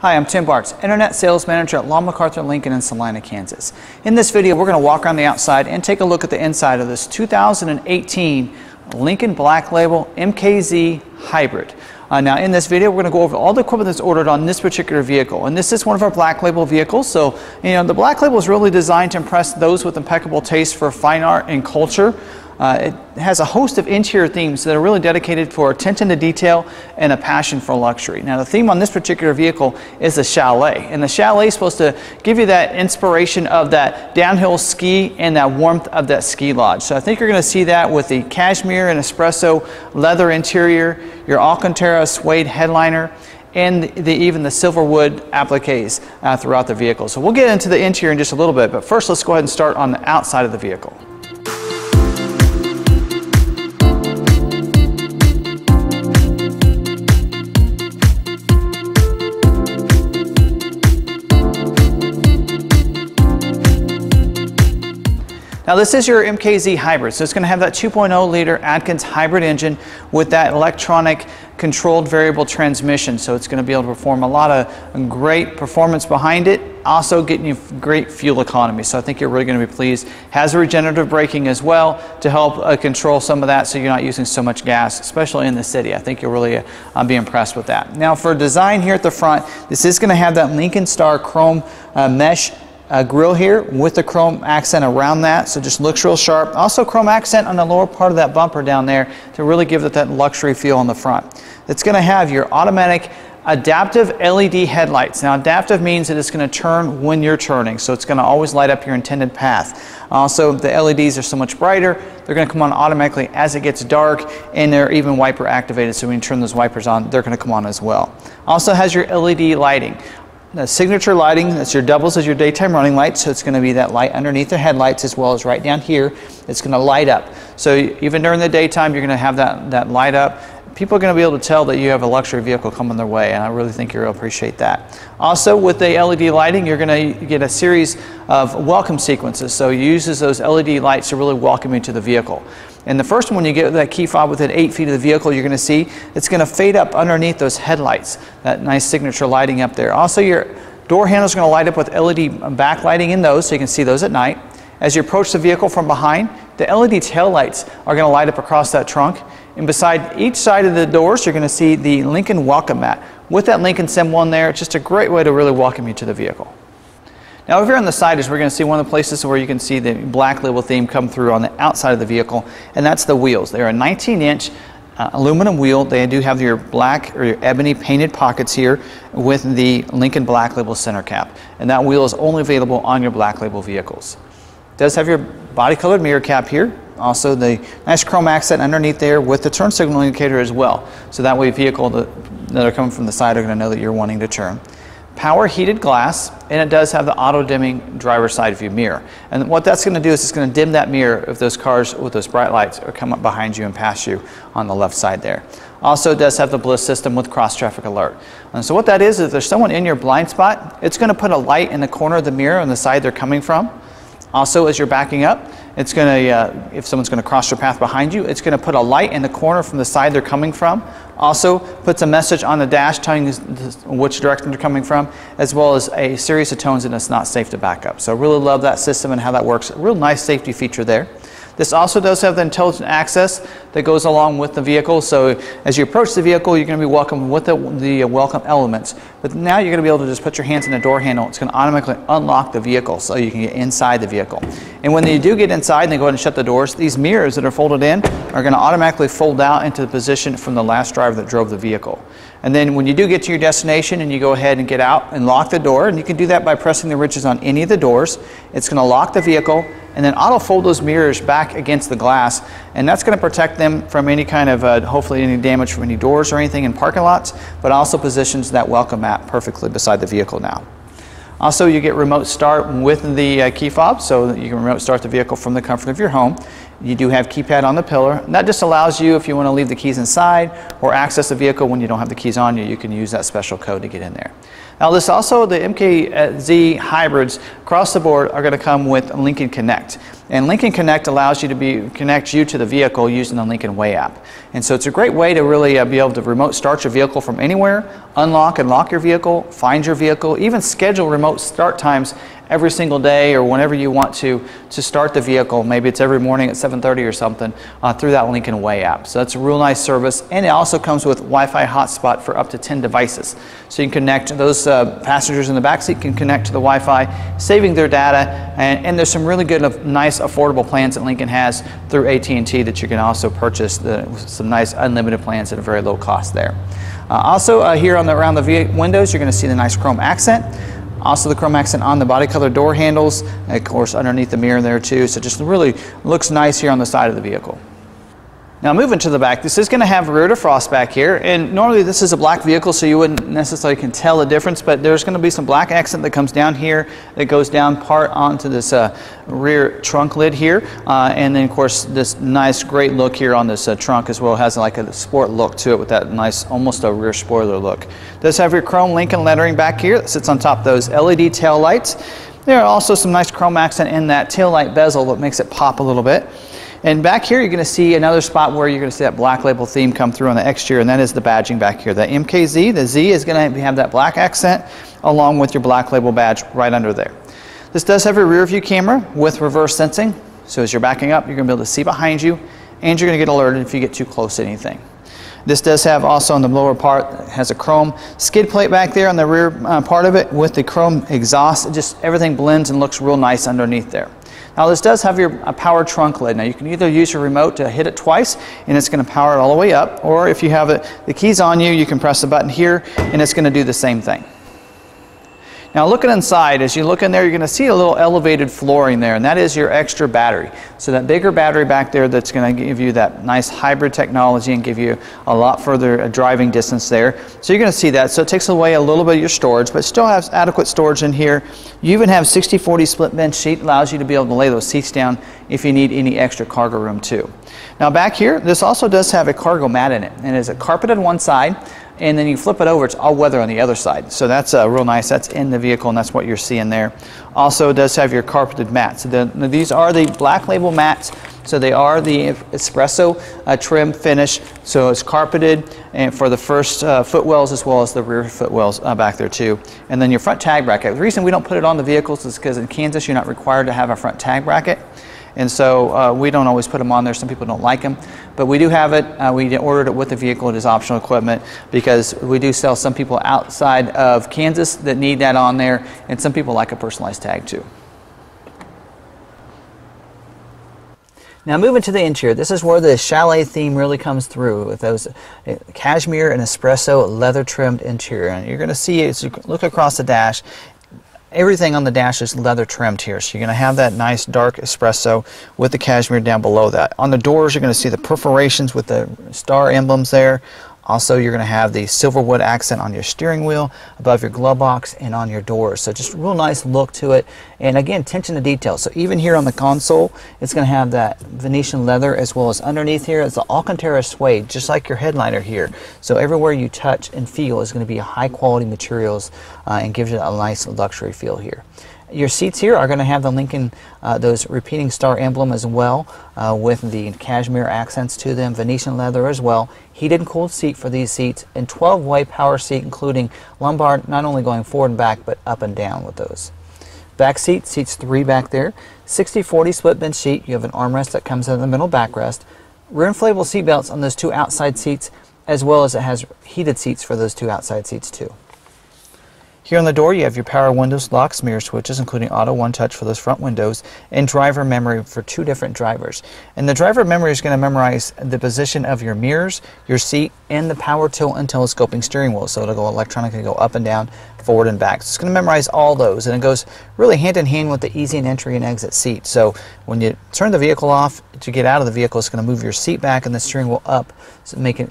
Hi, I'm Tim Bartz, Internet Sales Manager at Long McArthur Lincoln in Salina, Kansas. In this video, we're going to walk around the outside and take a look at the inside of this 2018 Lincoln Black Label MKZ Hybrid. Uh, now in this video, we're going to go over all the equipment that's ordered on this particular vehicle. And this is one of our Black Label vehicles. So, you know, the Black Label is really designed to impress those with impeccable taste for fine art and culture. Uh, it has a host of interior themes that are really dedicated for attention to detail and a passion for luxury. Now the theme on this particular vehicle is the chalet. And the chalet is supposed to give you that inspiration of that downhill ski and that warmth of that ski lodge. So I think you're going to see that with the cashmere and espresso leather interior, your Alcantara suede headliner, and the, even the silver wood appliques uh, throughout the vehicle. So we'll get into the interior in just a little bit, but first let's go ahead and start on the outside of the vehicle. Now this is your MKZ hybrid, so it's going to have that 2.0 liter Adkins hybrid engine with that electronic controlled variable transmission. So it's going to be able to perform a lot of great performance behind it, also getting you great fuel economy. So I think you're really going to be pleased. Has a regenerative braking as well to help uh, control some of that so you're not using so much gas, especially in the city. I think you'll really uh, be impressed with that. Now for design here at the front, this is going to have that Lincoln Star chrome uh, mesh uh, grill here with the chrome accent around that, so just looks real sharp. Also chrome accent on the lower part of that bumper down there to really give it that luxury feel on the front. It's going to have your automatic adaptive LED headlights. Now adaptive means that it's going to turn when you're turning, so it's going to always light up your intended path. Also, the LEDs are so much brighter, they're going to come on automatically as it gets dark, and they're even wiper activated, so when you turn those wipers on, they're going to come on as well. Also has your LED lighting. The signature lighting, that's your doubles as your daytime running light, so it's going to be that light underneath the headlights as well as right down here. It's going to light up. So even during the daytime, you're going to have that, that light up. People are going to be able to tell that you have a luxury vehicle coming their way, and I really think you'll appreciate that. Also, with the LED lighting, you're going to get a series of welcome sequences. So it uses those LED lights to really welcome you to the vehicle. And the first one, you get that key fob within eight feet of the vehicle, you're going to see it's going to fade up underneath those headlights, that nice signature lighting up there. Also, your door handles are going to light up with LED backlighting in those, so you can see those at night. As you approach the vehicle from behind, the LED tail lights are going to light up across that trunk. And beside each side of the doors, you're going to see the Lincoln welcome mat. With that Lincoln symbol on there, it's just a great way to really welcome you to the vehicle. Now over here on the side is we're going to see one of the places where you can see the black label theme come through on the outside of the vehicle, and that's the wheels. They're a 19 inch uh, aluminum wheel. They do have your black or your ebony painted pockets here with the Lincoln Black Label center cap. And that wheel is only available on your Black Label vehicles. It does have your body colored mirror cap here. Also the nice chrome accent underneath there with the turn signal indicator as well. So that way vehicle that, that are coming from the side are going to know that you're wanting to turn power heated glass, and it does have the auto dimming driver side view mirror. And what that's going to do is it's going to dim that mirror if those cars with those bright lights are come up behind you and pass you on the left side there. Also does have the BLIS system with cross traffic alert. And so what that is, is there's someone in your blind spot, it's going to put a light in the corner of the mirror on the side they're coming from. Also, as you're backing up, it's going to, uh, if someone's going to cross your path behind you, it's going to put a light in the corner from the side they're coming from. Also puts a message on the dash telling you which direction they're coming from, as well as a series of tones and it's not safe to back up. So really love that system and how that works. Real nice safety feature there. This also does have the intelligent access that goes along with the vehicle. So as you approach the vehicle, you're going to be welcomed with the, the welcome elements. But now you're going to be able to just put your hands in the door handle. It's going to automatically unlock the vehicle so you can get inside the vehicle. And when you do get inside and they go ahead and shut the doors, these mirrors that are folded in are going to automatically fold out into the position from the last driver that drove the vehicle. And then when you do get to your destination and you go ahead and get out and lock the door, and you can do that by pressing the ridges on any of the doors, it's going to lock the vehicle and then auto fold those mirrors back against the glass and that's going to protect them from any kind of uh, hopefully any damage from any doors or anything in parking lots but also positions that welcome mat perfectly beside the vehicle now. Also, you get remote start with the uh, key fob, so that you can remote start the vehicle from the comfort of your home. You do have keypad on the pillar. And that just allows you, if you want to leave the keys inside or access the vehicle when you don't have the keys on you, you can use that special code to get in there. Now this also, the MKZ hybrids across the board are going to come with Lincoln Connect. And Lincoln Connect allows you to be connect you to the vehicle using the Lincoln Way app. And so it's a great way to really uh, be able to remote start your vehicle from anywhere, unlock and lock your vehicle, find your vehicle, even schedule remote start times every single day or whenever you want to to start the vehicle. Maybe it's every morning at 7:30 or something uh, through that Lincoln Way app. So that's a real nice service, and it also comes with Wi-Fi hotspot for up to 10 devices. So you can connect those uh, passengers in the backseat can connect to the Wi-Fi, saving their data. And, and there's some really good, nice, affordable plans that Lincoln has through AT&T that you can also purchase. The, some nice unlimited plans at a very low cost there. Uh, also, uh, here on the around the v windows, you're going to see the nice chrome accent. Also the chrome accent on the body color door handles, of course underneath the mirror there too, so it just really looks nice here on the side of the vehicle. Now moving to the back, this is going to have rear defrost back here, and normally this is a black vehicle so you wouldn't necessarily can tell the difference, but there's going to be some black accent that comes down here that goes down part onto this uh, rear trunk lid here, uh, and then of course this nice great look here on this uh, trunk as well has like a sport look to it with that nice almost a rear spoiler look. Does have your chrome Lincoln lettering back here that sits on top of those LED tail lights. There are also some nice chrome accent in that tail light bezel that makes it pop a little bit. And back here, you're going to see another spot where you're going to see that black label theme come through on the exterior, and that is the badging back here. The MKZ, the Z is going to have that black accent along with your black label badge right under there. This does have a rear view camera with reverse sensing. So as you're backing up, you're going to be able to see behind you, and you're going to get alerted if you get too close to anything. This does have also on the lower part, has a chrome skid plate back there on the rear uh, part of it with the chrome exhaust. It just everything blends and looks real nice underneath there. Now this does have your power trunk lid. Now you can either use your remote to hit it twice and it's going to power it all the way up or if you have it, the keys on you, you can press the button here and it's going to do the same thing. Now looking inside, as you look in there, you're going to see a little elevated flooring there, and that is your extra battery. So that bigger battery back there that's going to give you that nice hybrid technology and give you a lot further uh, driving distance there. So you're going to see that. So it takes away a little bit of your storage, but still has adequate storage in here. You even have 60-40 split bench seat, allows you to be able to lay those seats down if you need any extra cargo room too. Now back here, this also does have a cargo mat in it, and it is a carpet on one side, and then you flip it over, it's all weather on the other side. So that's uh, real nice. That's in the vehicle, and that's what you're seeing there. Also, it does have your carpeted mats. So the, these are the black label mats. So they are the espresso uh, trim finish. So it's carpeted and for the first uh, footwells as well as the rear footwells uh, back there too. And then your front tag bracket. The reason we don't put it on the vehicles is because in Kansas you're not required to have a front tag bracket. And so uh, we don't always put them on there. Some people don't like them. But we do have it. Uh, we ordered it with the vehicle. It is optional equipment because we do sell some people outside of Kansas that need that on there. And some people like a personalized tag too. Now moving to the interior, this is where the chalet theme really comes through with those uh, cashmere and espresso leather trimmed interior. And you're going to see as you look across the dash, Everything on the dash is leather trimmed here, so you're going to have that nice dark espresso with the cashmere down below that. On the doors, you're going to see the perforations with the star emblems there. Also, you're going to have the silverwood accent on your steering wheel, above your glove box, and on your doors. So just a real nice look to it. And again, attention to detail. So even here on the console, it's going to have that Venetian leather as well as underneath here, it's the Alcantara suede, just like your headliner here. So everywhere you touch and feel is going to be high quality materials uh, and gives you a nice luxury feel here. Your seats here are going to have the Lincoln, uh, those repeating star emblem as well, uh, with the cashmere accents to them, Venetian leather as well, heated and cooled seat for these seats, and 12-way power seat including lumbar not only going forward and back, but up and down with those. Back seat, seats three back there. 60-40 split bench seat, you have an armrest that comes in the middle backrest. Rear inflatable seat belts on those two outside seats, as well as it has heated seats for those two outside seats too. Here on the door you have your power windows, locks, mirror switches, including auto one touch for those front windows, and driver memory for two different drivers. And the driver memory is going to memorize the position of your mirrors, your seat, and the power tilt and telescoping steering wheel. So it'll go electronically go up and down, forward and back. So it's going to memorize all those, and it goes really hand in hand with the easy and entry and exit seat. So when you turn the vehicle off to get out of the vehicle, it's going to move your seat back and the steering wheel up, so make it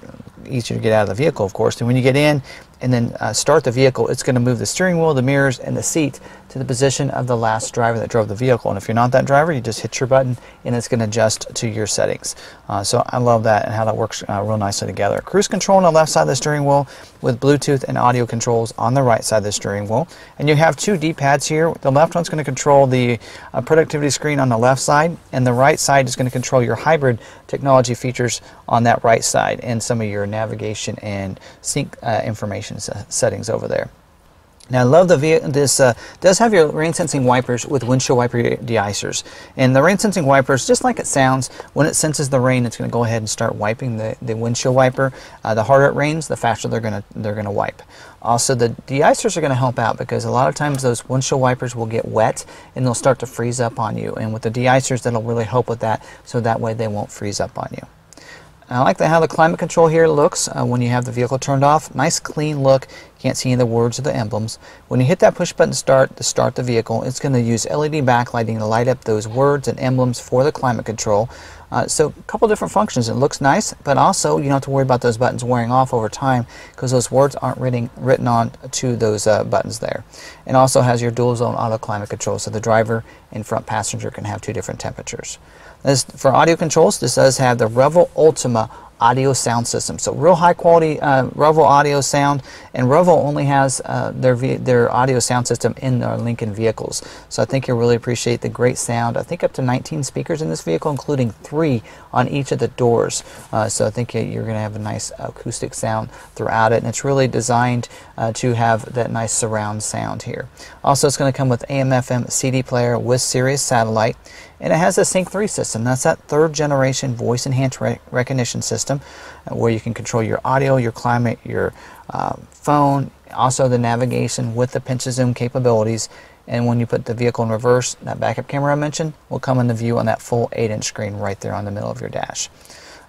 easier to get out of the vehicle, of course. And when you get in, and then uh, start the vehicle, it's going to move the steering wheel, the mirrors, and the seat to the position of the last driver that drove the vehicle. And if you're not that driver, you just hit your button and it's going to adjust to your settings. Uh, so I love that and how that works uh, real nicely together. Cruise control on the left side of the steering wheel with Bluetooth and audio controls on the right side of the steering wheel. And you have two D-pads here. The left one's going to control the uh, productivity screen on the left side and the right side is going to control your hybrid technology features on that right side and some of your navigation and sync uh, settings over there. Now I love the this uh, does have your rain sensing wipers with windshield wiper deicers and the rain sensing wipers just like it sounds when it senses the rain it's going to go ahead and start wiping the, the windshield wiper uh, the harder it rains the faster they're going to they're going to wipe also the deicers are going to help out because a lot of times those windshield wipers will get wet and they'll start to freeze up on you and with the deicers that'll really help with that so that way they won't freeze up on you. I like the, how the climate control here looks uh, when you have the vehicle turned off. Nice clean look. Can't see any of the words or the emblems. When you hit that push button start to start the vehicle, it's going to use LED backlighting to light up those words and emblems for the climate control. Uh, so a couple different functions. It looks nice, but also you don't have to worry about those buttons wearing off over time because those words aren't written, written on to those uh, buttons there. It also has your dual zone auto climate control so the driver and front passenger can have two different temperatures. As for audio controls, this does have the Revel Ultima audio sound system. So real high quality uh, Revel audio sound, and Revel only has uh, their their audio sound system in their Lincoln vehicles. So I think you'll really appreciate the great sound. I think up to 19 speakers in this vehicle, including three on each of the doors. Uh, so I think you're going to have a nice acoustic sound throughout it, and it's really designed uh, to have that nice surround sound here. Also, it's going to come with AM/FM CD player with Sirius satellite. And it has a Sync 3 system. That's that third generation voice enhanced re recognition system uh, where you can control your audio, your climate, your uh, phone, also the navigation with the pinch to zoom capabilities. And when you put the vehicle in reverse, that backup camera I mentioned will come into view on that full 8 inch screen right there on the middle of your dash.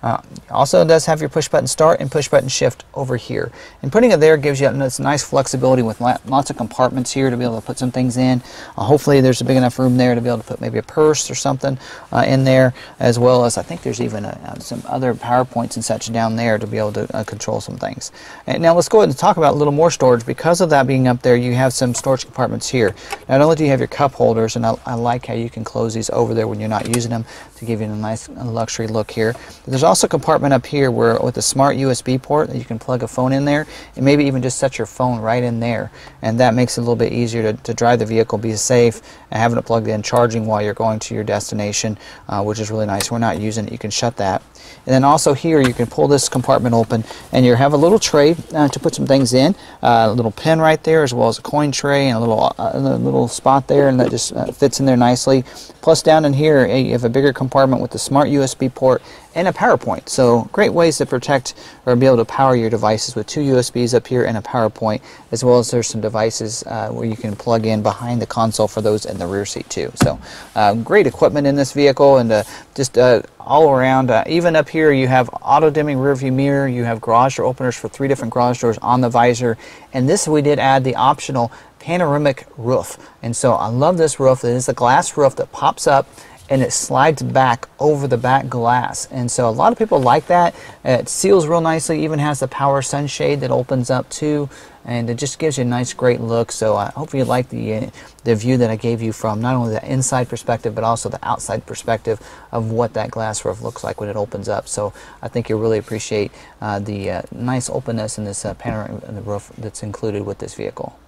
Uh, also does have your push button start and push button shift over here. And putting it there gives you this nice flexibility with lots of compartments here to be able to put some things in. Uh, hopefully there's a big enough room there to be able to put maybe a purse or something uh, in there as well as I think there's even a, uh, some other PowerPoints and such down there to be able to uh, control some things. And now let's go ahead and talk about a little more storage. Because of that being up there you have some storage compartments here. Not only do you have your cup holders and I, I like how you can close these over there when you're not using them to give you a nice luxury look here. There's also a compartment up here where with a smart USB port that you can plug a phone in there and maybe even just set your phone right in there and that makes it a little bit easier to, to drive the vehicle, be safe, and having it plugged in, charging while you're going to your destination, uh, which is really nice. We're not using it, you can shut that. And then also here you can pull this compartment open and you have a little tray uh, to put some things in, uh, a little pen right there as well as a coin tray and a little, uh, a little spot there and that just uh, fits in there nicely. Plus down in here you have a bigger compartment with the smart USB port and a PowerPoint. So great ways to protect or be able to power your devices with two USBs up here and a PowerPoint, as well as there's some devices uh, where you can plug in behind the console for those in the rear seat too. So uh, great equipment in this vehicle and uh, just uh, all around. Uh, even up here you have auto dimming rear view mirror, you have garage door openers for three different garage doors on the visor, and this we did add the optional panoramic roof. And so I love this roof. It is a glass roof that pops up and it slides back over the back glass. And so a lot of people like that. It seals real nicely, even has the power sunshade that opens up too. And it just gives you a nice, great look. So I hope you like the, uh, the view that I gave you from not only the inside perspective, but also the outside perspective of what that glass roof looks like when it opens up. So I think you'll really appreciate uh, the uh, nice openness in this uh, panoramic roof that's included with this vehicle.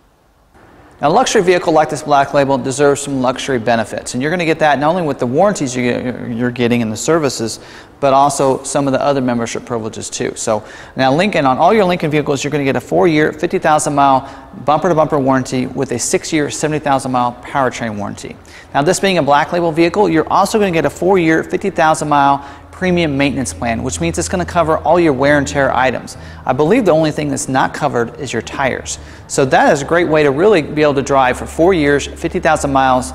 Now, a luxury vehicle like this Black Label deserves some luxury benefits, and you're going to get that not only with the warranties you're getting and the services, but also some of the other membership privileges too. So now Lincoln, on all your Lincoln vehicles, you're going to get a four-year, 50,000 mile bumper-to-bumper warranty with a six-year, 70,000 mile powertrain warranty. Now this being a Black Label vehicle, you're also going to get a four-year, 50,000 mile premium maintenance plan, which means it's going to cover all your wear and tear items. I believe the only thing that's not covered is your tires. So that is a great way to really be able to drive for four years, 50,000 miles,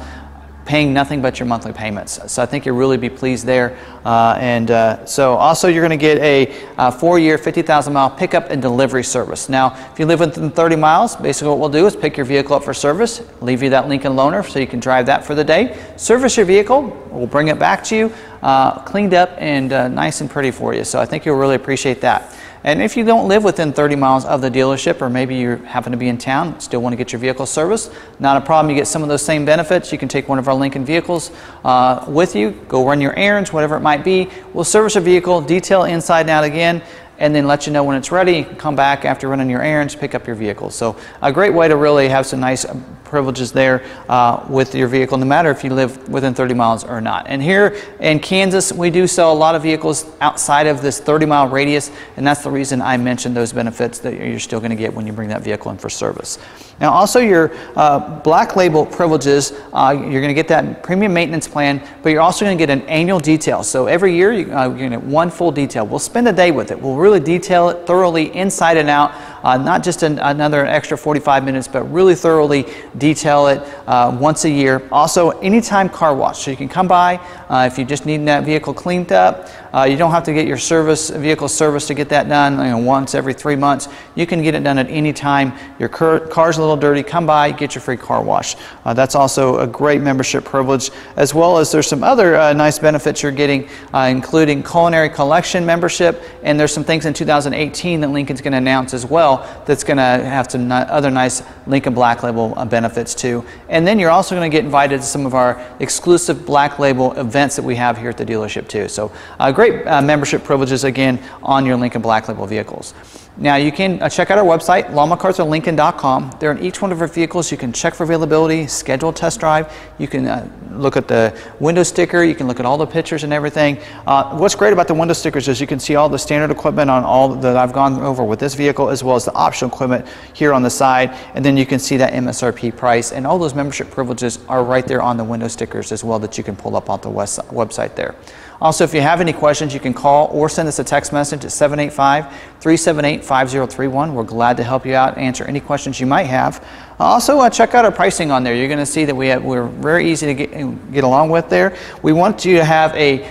paying nothing but your monthly payments. So I think you'll really be pleased there. Uh, and uh, so also you're going to get a uh, four-year, 50,000 mile pickup and delivery service. Now, if you live within 30 miles, basically what we'll do is pick your vehicle up for service, leave you that Lincoln loaner so you can drive that for the day, service your vehicle, we'll bring it back to you, uh, cleaned up and uh, nice and pretty for you. So I think you'll really appreciate that. And if you don't live within 30 miles of the dealership, or maybe you happen to be in town, still want to get your vehicle serviced, not a problem. You get some of those same benefits. You can take one of our Lincoln vehicles uh, with you, go run your errands, whatever it might be. We'll service your vehicle, detail inside and out again, and then let you know when it's ready. Come back after running your errands, pick up your vehicle. So a great way to really have some nice privileges there uh, with your vehicle, no matter if you live within 30 miles or not. And here in Kansas, we do sell a lot of vehicles outside of this 30 mile radius, and that's the reason I mentioned those benefits that you're still going to get when you bring that vehicle in for service. Now, also your uh, black label privileges, uh, you're going to get that premium maintenance plan, but you're also going to get an annual detail. So every year, you, are going to get one full detail. We'll spend a day with it. We'll really detail it thoroughly inside and out, uh, not just an, another extra 45 minutes, but really thoroughly detail it uh, once a year. Also, anytime car wash. So you can come by uh, if you just need that vehicle cleaned up. Uh, you don't have to get your service vehicle service to get that done you know, once every three months. You can get it done at any time. Your car's a little dirty, come by, get your free car wash. Uh, that's also a great membership privilege, as well as there's some other uh, nice benefits you're getting, including culinary collection membership, and there's some things in 2018 that Lincoln's going to announce as well that's going to have some other nice Lincoln Black Label uh, benefits too. And then you're also going to get invited to some of our exclusive Black Label events that we have here at the dealership too. So uh, great uh, membership privileges again on your Lincoln Black Label vehicles. Now you can uh, check out our website, longmcarthurlincoln.com. There in each one of our vehicles, you can check for availability, schedule test drive. You can uh, look at the window sticker. You can look at all the pictures and everything. Uh, what's great about the window stickers is you can see all the standard equipment on all that I've gone over with this vehicle, as well as the optional equipment here on the side. And then you can see that MSRP price. And all those membership privileges are right there on the window stickers as well that you can pull up on the website there. Also, if you have any questions, you can call or send us a text message at 785 378 5031. We're glad to help you out, answer any questions you might have. Also, uh, check out our pricing on there. You're going to see that we have, we're very easy to get, get along with there. We want you to have a,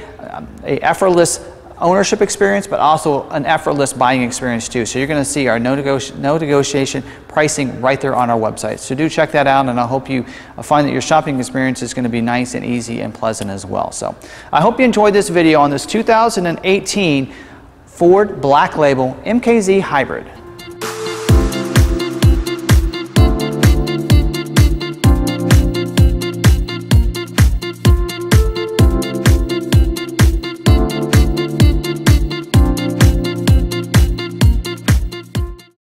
a effortless ownership experience, but also an effortless buying experience too. So you're going to see our no, negoti no negotiation pricing right there on our website. So do check that out, and I hope you uh, find that your shopping experience is going to be nice and easy and pleasant as well. So I hope you enjoyed this video on this 2018 Ford Black Label MKZ Hybrid.